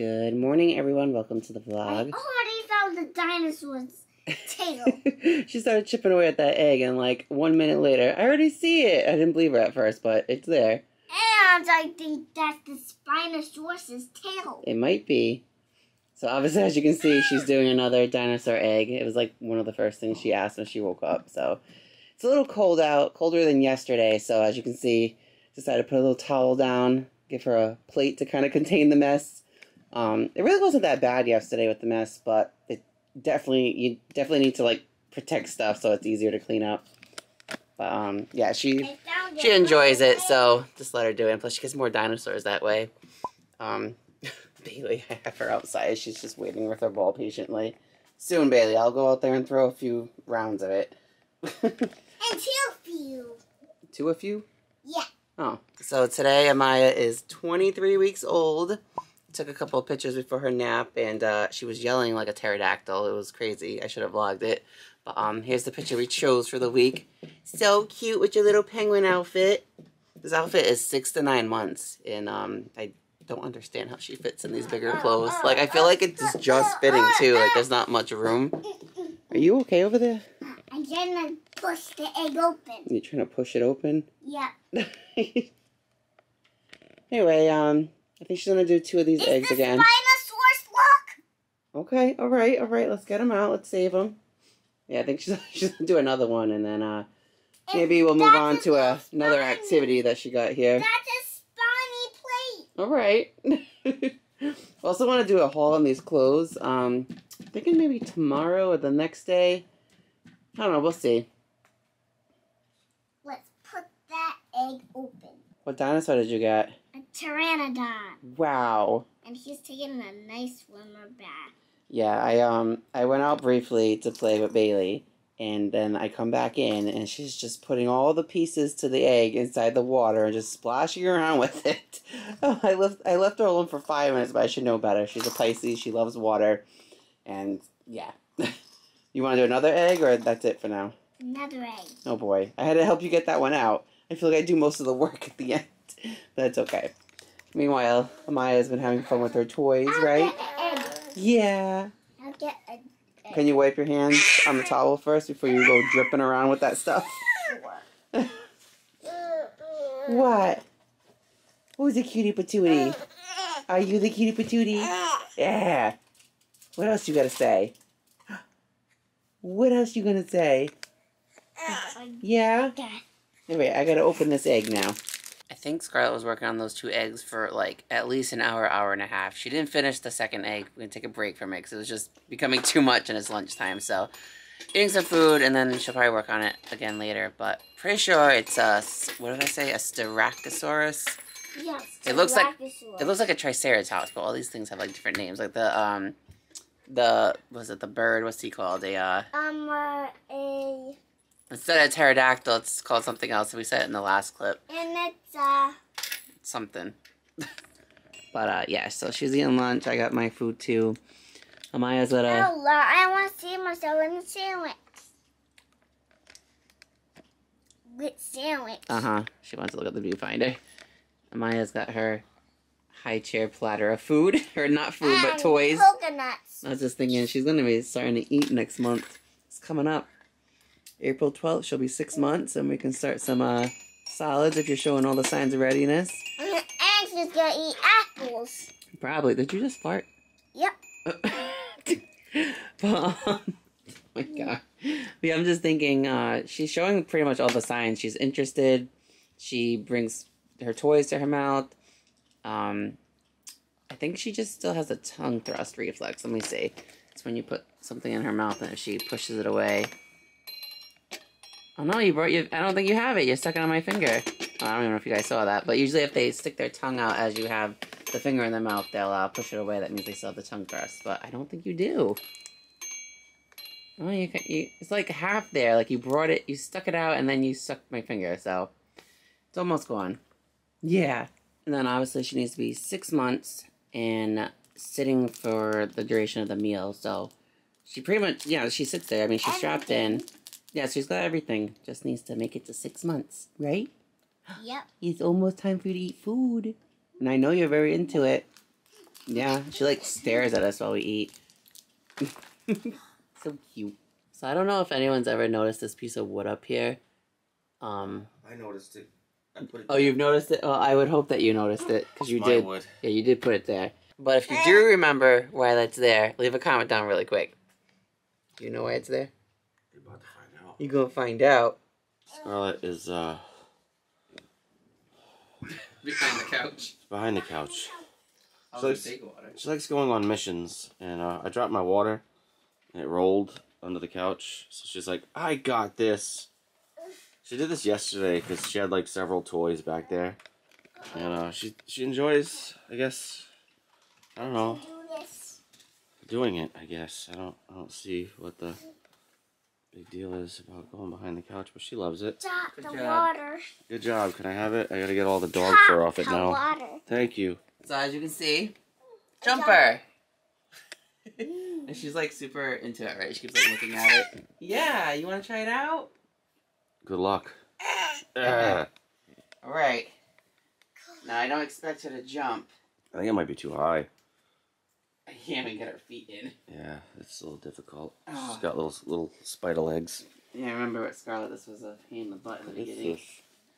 Good morning, everyone. Welcome to the vlog. I already found the dinosaur's tail. she started chipping away at that egg, and like one minute later, I already see it. I didn't believe her at first, but it's there. and I think that's the Spinosaurus's tail. It might be. So obviously, as you can see, she's doing another dinosaur egg. It was like one of the first things she asked when she woke up. So it's a little cold out, colder than yesterday. So as you can see, decided to put a little towel down, give her a plate to kind of contain the mess. Um, it really wasn't that bad yesterday with the mess, but it definitely you definitely need to like protect stuff so it's easier to clean up. But um, yeah, she she enjoys it, so just let her do it. And plus, she gets more dinosaurs that way. Um, Bailey, I have her outside. She's just waiting with her ball patiently. Soon, Bailey, I'll go out there and throw a few rounds of it. And two few. Two a few? Yeah. Oh, so today Amaya is 23 weeks old. Took a couple of pictures before her nap, and uh, she was yelling like a pterodactyl. It was crazy. I should have vlogged it. But um, here's the picture we chose for the week. So cute with your little penguin outfit. This outfit is six to nine months, and um, I don't understand how she fits in these bigger clothes. Like I feel like it's just fitting too. Like there's not much room. Are you okay over there? I'm gonna push the egg open. You're trying to push it open? Yeah. anyway, um, I think she's gonna do two of these Is eggs the again. Spinosaurus look? Okay, all right, all right. Let's get them out. Let's save them. Yeah, I think she's she's gonna do another one, and then uh, maybe we'll move on to a, another activity that she got here. That's a spiny plate. All right. also want to do a haul on these clothes. Um, thinking maybe tomorrow or the next day. I don't know. We'll see. Let's put that egg open. What dinosaur did you get? Pteranodon. Wow. And he's taking a nice swimmer bath. Yeah, I um I went out briefly to play with Bailey, and then I come back in, and she's just putting all the pieces to the egg inside the water and just splashing around with it. Oh, I left I left her alone for five minutes, but I should know better. She's a Pisces. She loves water, and yeah. you want to do another egg, or that's it for now? Another egg. Oh boy, I had to help you get that one out. I feel like I do most of the work at the end, but that's okay. Meanwhile, Amaya's been having fun with her toys, I'll right? Yeah. I'll get an. Can you wipe your hands on the towel first before you go dripping around with that stuff? What? Who's the cutie patootie? Are you the cutie patootie? Yeah. What else you gotta say? What else you gonna say? Yeah? Okay. Anyway, I gotta open this egg now. I think Scarlett was working on those two eggs for like at least an hour, hour and a half. She didn't finish the second egg. We're gonna take a break from it because it was just becoming too much and it's lunchtime. So, eating some food and then she'll probably work on it again later. But pretty sure it's a what did I say? A Styracosaurus. Yes. It looks like- It looks like a Triceratops, but all these things have like different names. Like the um, the was it the bird? What's he called? A uh, Um, uh, a, instead of pterodactyl, it's called something else. We said it in the last clip. and it's, uh, something. but uh yeah, so she's eating lunch. I got my food too. Amaya's at a hello, I want to see myself in the sandwich. With sandwich. uh huh. She wants to look at the viewfinder. Amaya's got her high chair platter of food, or not food, but And toys. coconuts. I was just thinking she's gonna be starting to eat next month. It's coming up. April twelfth, she'll be six months, and we can start some uh solids if you're showing all the signs of readiness. And she's gonna eat apples. Probably. Did you just fart? Yep. but, um, oh my god. Yeah, I'm just thinking, uh, she's showing pretty much all the signs. She's interested. She brings her toys to her mouth. Um, I think she just still has a tongue thrust reflex. Let me see. It's when you put something in her mouth and if she pushes it away. Oh no, you brought you. I don't think you have it. You're stuck it on my finger. Oh, I don't even know if you guys saw that. But usually, if they stick their tongue out as you have the finger in their mouth, they'll uh, push it away. That means they still have the tongue thrust. But I don't think you do. Oh, you, can, you it's like half there. Like you brought it, you stuck it out, and then you sucked my finger. So it's almost gone. Yeah. And then obviously she needs to be six months and sitting for the duration of the meal. So she pretty much, yeah, she sits there. I mean, she's strapped in. Yeah, she's got everything. Just needs to make it to six months, right? Yep. It's almost time for you to eat food. And I know you're very into it. Yeah, she like stares at us while we eat. so cute. So I don't know if anyone's ever noticed this piece of wood up here. Um. I noticed it. I put it. Oh, you've noticed it. Well, I would hope that you noticed it because you My did. wood. Yeah, you did put it there. But if you do remember why that's there, leave a comment down really quick. Do you know why it's there? You're about to find out. You gonna find out. Scarlett is uh Behind the couch. behind the couch. I'll So go it's- take water. She likes going on missions, and uh, I dropped my water, and it rolled under the couch. So she's like, "I got this." She did this yesterday because she had like several toys back there, and uh, she she enjoys, I guess. I don't know, Do this. doing it. I guess I don't I don't see what the big deal is about going behind the couch, but she loves it. Stop Good the job. water. Good job. Can I have it? I gotta get all the dog fur off it now. water. Thank you. So as you can see, jumper. and she's like super into it, right? She keeps like looking at it. Yeah, you want to try it out? Good luck. Ah, All right. Now I don't expect her to jump. I think it might be too high. I can't even get her feet in. Yeah, it's a little difficult. Ah. She's got little little spider legs. Yeah, I remember what Scarlett. This was a pain in the butt in the What is beginning. this?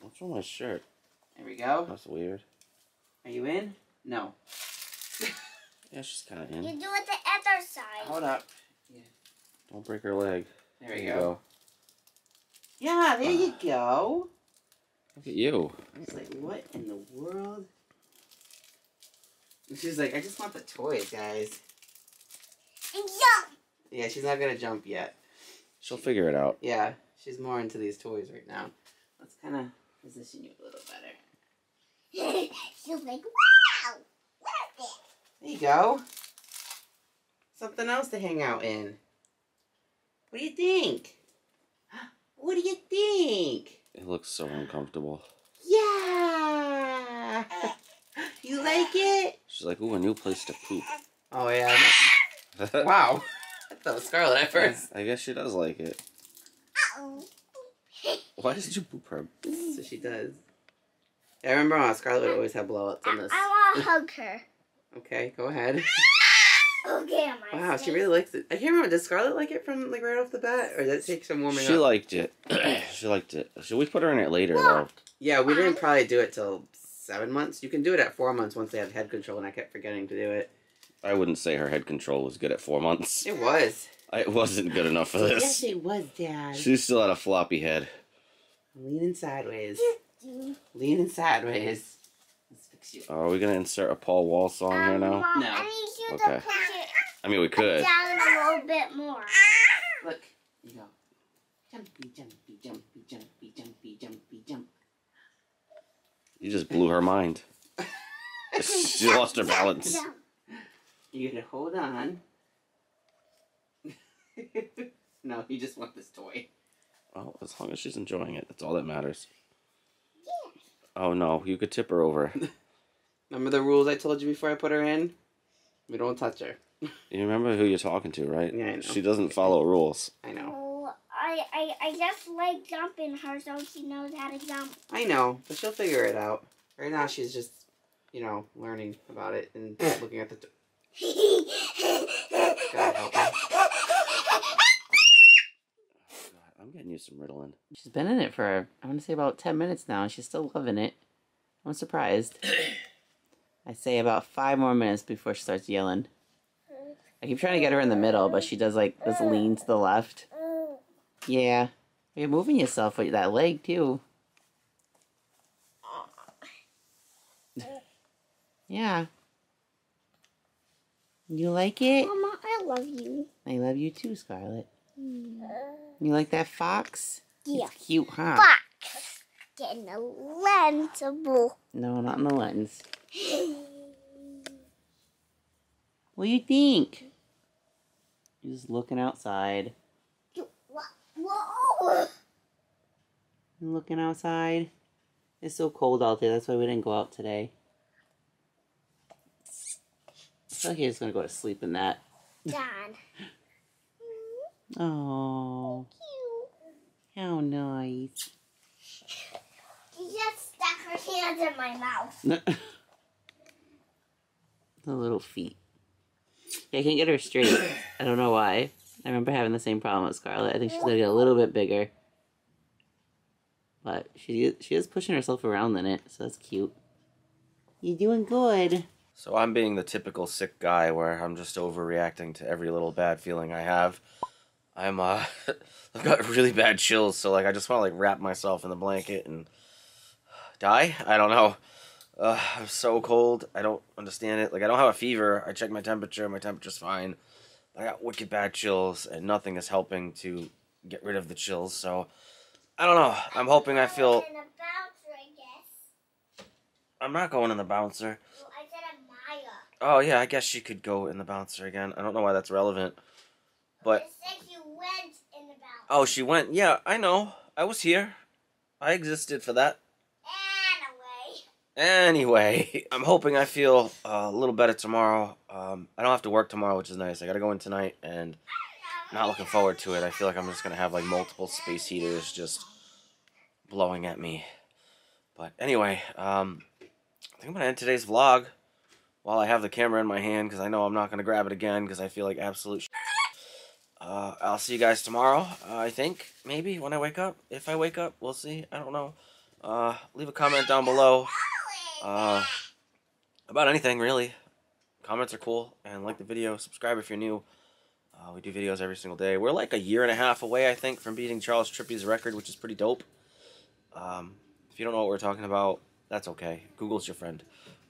What's on my shirt? There we go. That's weird. Are you in? No. Yeah, she's kind of in. You in. do it the other side. Hold up. Yeah. Don't break her leg. There we you go. Yeah, there you go. Look at you. I was like, what in the world? And she's like, I just want the toys, guys. And jump. Yeah, she's not gonna jump yet. She'll figure it out. Yeah, she's more into these toys right now. Let's kind of position you a little better. She's like, wow. What's it? There you go. Something else to hang out in. What do you think? What do you think? It looks so uncomfortable. Yeah. You like it? She's like, ooh, a new place to poop. Oh yeah. Wow. I thought it was Scarlett at first. I guess she does like it. Uh oh. Why did you poop her? So she does. Yeah, I remember uh, Scarlett would always have blowouts I, on this. I want to hug her. Okay, go ahead. Okay, my Wow, she really likes it. I can't remember. Did Scarlett like it from like right off the bat, or did it take some warming She up? liked it. she liked it. Should we put her in it later though? yeah, we didn't probably do it till seven months. You can do it at four months once they have head control, and I kept forgetting to do it. I wouldn't say her head control was good at four months. It was. It wasn't good enough for this. Yes, this. it was, Dad. She still had a floppy head. Leaning sideways. Leaning sideways. Let's fix you. Are we gonna insert a Paul Wall song here Um, now? Mom, No. I need you Okay. to push it I mean, we could. down a little bit more. Look, you go. Jumpy, jumpy, jumpy, jumpy, jumpy, jumpy, jump. You just blew her mind. she lost her balance. You gotta hold on. no, you just want this toy. Well, as long as she's enjoying it, that's all that matters. Oh no, you could tip her over. Remember the rules I told you before I put her in? We don't touch her. You remember who you're talking to, right? Yeah, I know. She doesn't follow rules. I know. I, I, I just like jumping her so she knows how to jump. I know, but she'll figure it out. Right now, she's just, you know, learning about it and looking at the. God help her. I'm getting you some Ritalin. She's been in it for, I want to say about 10 minutes now, and she's still loving it. I'm surprised. I say about five more minutes before she starts yelling. I keep trying to get her in the middle, but she does like this lean to the left. Yeah. You're moving yourself with that leg too. Yeah. You like it? Mama, I love you. I love you too, Scarlett. Mm. You like that fox? Yeah. It's cute, huh? Fox. Getting a lensable. No, not in the lens. What do you think? You're just looking outside. Whoa. Looking outside. It's so cold out there. That's why we didn't go out today. I feel like he's gonna go to sleep in that. Dad. Oh, how nice. She just stuck her hands in my mouth. The little feet. I can't get her straight. I don't know why. I remember having the same problem with Scarlett. I think she's gonna get a little bit bigger. But she she is pushing herself around in it, so that's cute. You're doing good. So I'm being the typical sick guy where I'm just overreacting to every little bad feeling I have. I'm uh I've got really bad chills, so like I just want to like wrap myself in the blanket and die. I don't know. Uh, I'm so cold. I don't understand it. Like I don't have a fever. I check my temperature. My temperature's fine. I got wicked bad chills, and nothing is helping to get rid of the chills. So I don't know. I'm hoping I feel. In a bouncer, I guess. I'm not going in the bouncer. Well, I said Maya. Oh yeah, I guess she could go in the bouncer again. I don't know why that's relevant. But It said you went in the bouncer. oh, she went. Yeah, I know. I was here. I existed for that. Anyway. Anyway, I'm hoping I feel a little better tomorrow. Um, I don't have to work tomorrow, which is nice. I got to go in tonight, and not looking forward to it. I feel like I'm just gonna have like multiple space heaters just blowing at me. But anyway, um, I think I'm gonna end today's vlog while I have the camera in my hand because I know I'm not gonna grab it again because I feel like absolute. Uh, I'll see you guys tomorrow. Uh, I think maybe when I wake up. If I wake up, we'll see. I don't know. Uh, leave a comment down below. Uh, about anything really. Comments are cool, and like the video. Subscribe if you're new. Uh, we do videos every single day. We're like a year and a half away, I think, from beating Charles Trippy's record, which is pretty dope. Um, if you don't know what we're talking about, that's okay. Google's your friend.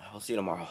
Uh, we'll see you tomorrow.